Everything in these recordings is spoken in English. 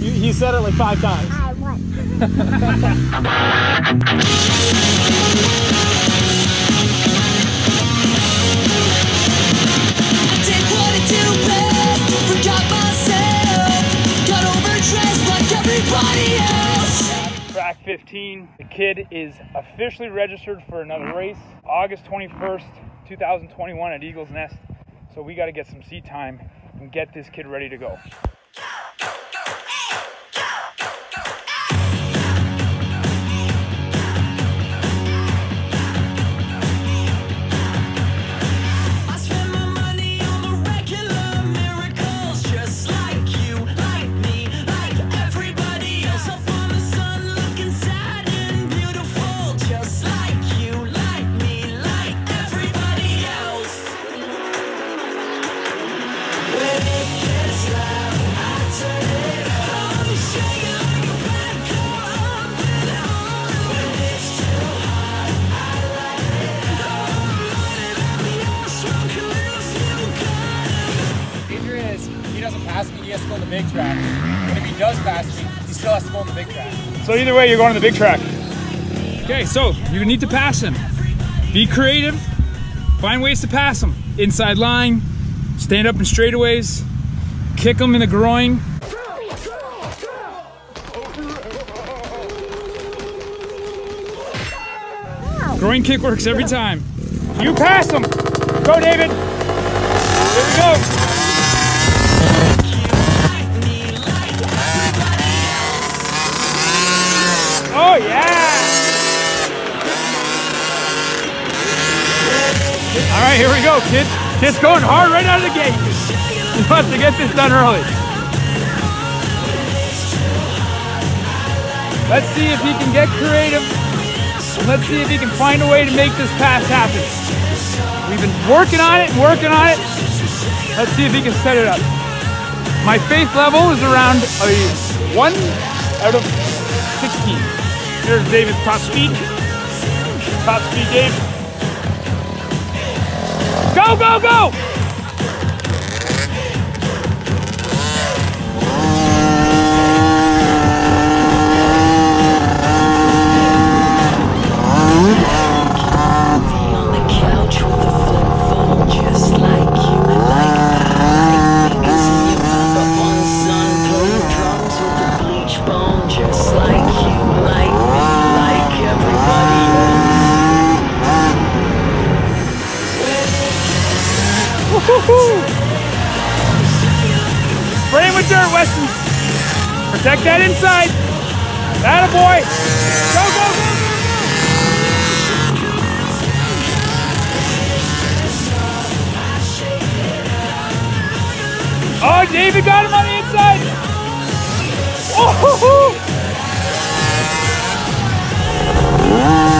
You, he said it like five times. I won. Did what I do best, forgot myself, got overdressed like everybody else. Track 15. The kid is officially registered for another race, August 21st, 2021 at Eagles Nest. So we got to get some seat time and get this kid ready to go. Big track. And if he does pass me, he still has to go on the big track. So either way, you're going to the big track. Okay, so you need to pass him. Be creative. Find ways to pass him. Inside line, stand up in straightaways, kick him in the groin. Groin kick works every time. You pass him. Go, David. Here we go. Right, here we go, kid. Kid's going hard right out of the gate. He wants to get this done early. Let's see if he can get creative. Let's see if he can find a way to make this pass happen. We've been working on it working on it. Let's see if he can set it up. My faith level is around a 1 out of 16. Here's David's top speed. Top speed, Dave. Go, go, go! Protect that inside. That a boy. Go, go, go. Oh, David got him on the inside. Oh, that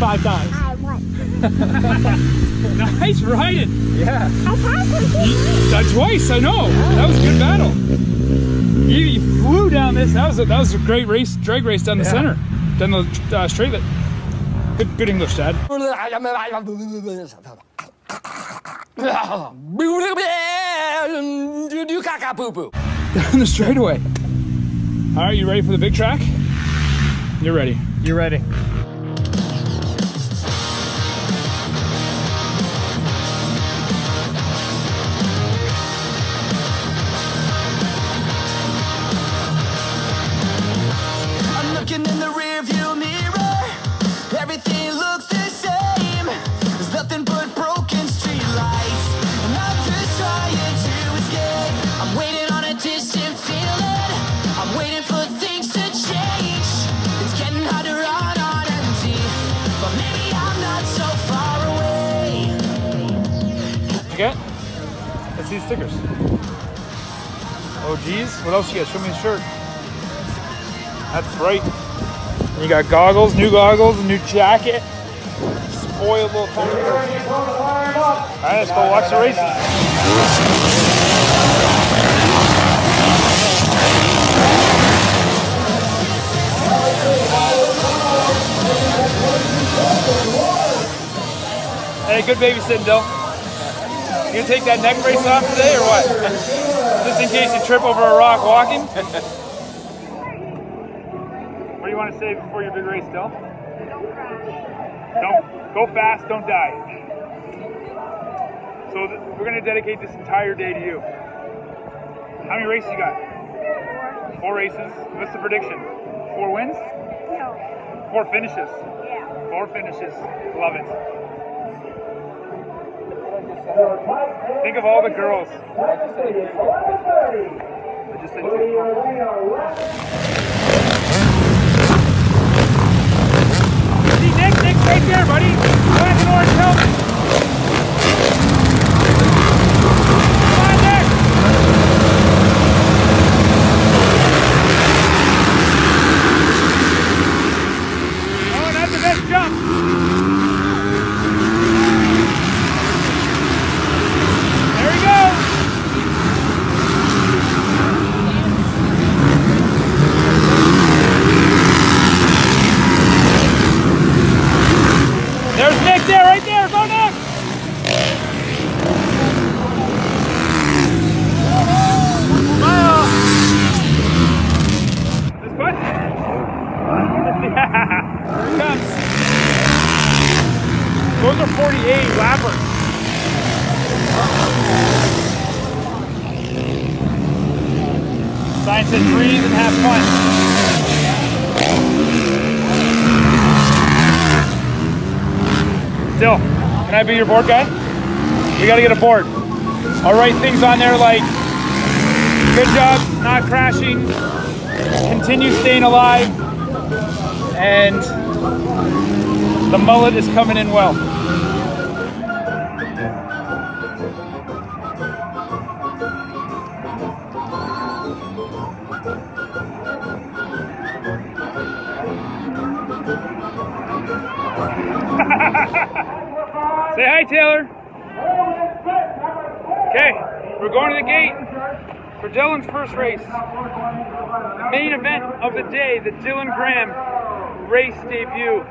like five times. I won. Nice riding. Yeah. I passed you two. Uh, twice, I know. That was a good battle. You, you flew down this. That was a, that was a great race, drag race down the Yeah. center, down the uh, straight. Good, good English, Dad. Down the straightaway. All right, you ready for the big track? You're ready. You're ready? You? Let's see the stickers. Oh geez, what else you got? Show me the shirt. That's bright. You got goggles, new goggles, new jacket. Spoiled little tiny. Alright, let's go watch the races. Hey, good babysitting, Dill. You gonna take that neck brace off today or what? Just in case you trip over a rock walking? what do you want to say before your big race, Dill? Don't crash. Don't, go fast, don't die. So th- we're gonna dedicate this entire day to you. How many races you got? Four races. What's the prediction? Four wins? No. Four finishes. Yeah. Four finishes. Love it. Think of all the girls. I. See Nick, Nick's right there, buddy. Black and orange helmet. Come on, Nick. Oh, that's the best jump. There we go. There's Nick there, right there. Go Nick. Smile. This foot? Yeah. Here it comes. Those are 48 lappers. Sign says breathe and have fun. Still, can I be your board guy? We gotta get a board. I'll write things on there like, good job not crashing, continue staying alive, and the mullet is coming in well. Say hi, Taylor. Okay, we're going to the gate for Dylan's first race. The main event of the day, the Dylan Graham race debut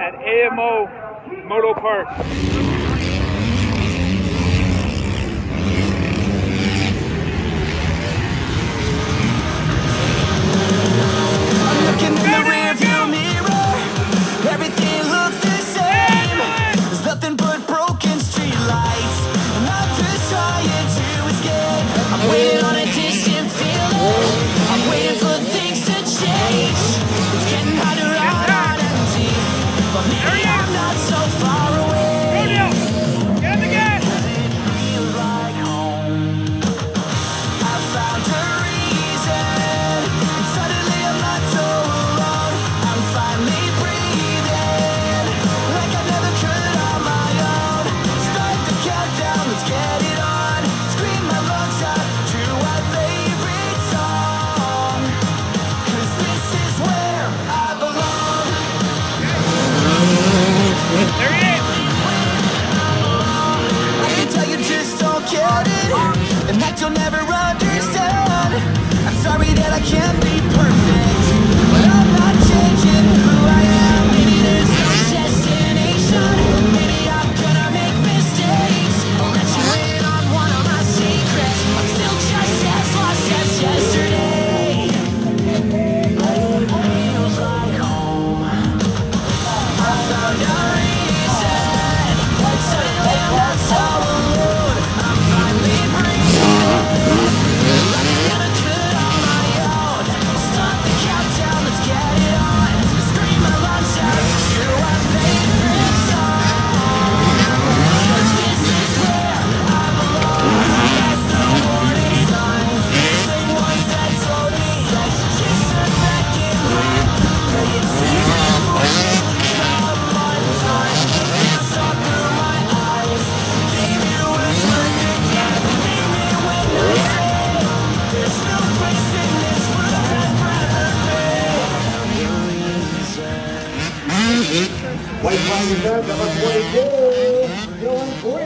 at AMO Motopark.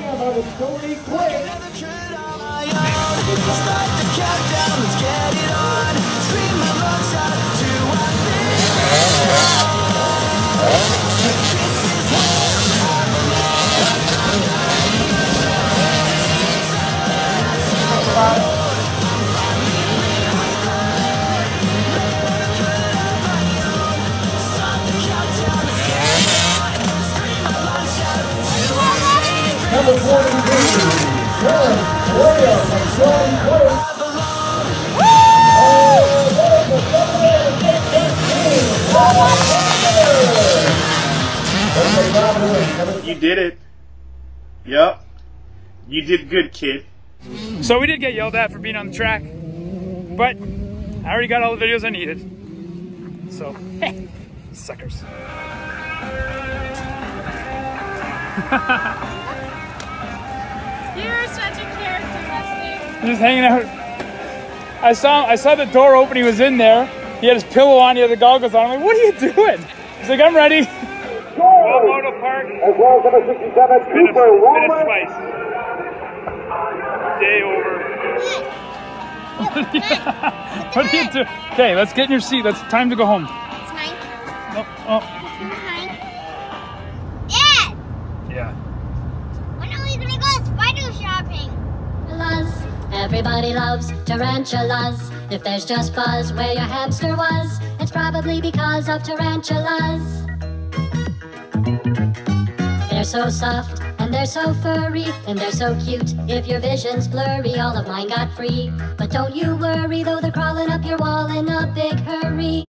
Dylan Graham out of Stony Creek. Another trip on my own. Start the countdown, let's get it on. Scream out. You did it. Yep. You did good, kid. So we did get yelled at for being on the track, but I already got all the videos I needed. So, suckers. You're such a character, Rusty. Just hanging out. I saw I saw the door open. He was in there. He had his pillow on. He had the goggles on. I'm like, what are you doing? He's like, I'm ready. Motopark. as well as number 67, Cooper finished Wallen. twice. Day over. what are you doing? Okay, let's get in your seat. Let's time to go home. It's mine. Oh, oh. Everybody loves tarantulas. If there's just buzz where your hamster was, it's probably because of tarantulas. They're so soft and they're so furry and they're so cute. If your vision's blurry, all of mine got free. But don't you worry, though they're crawling up your wall in a big hurry.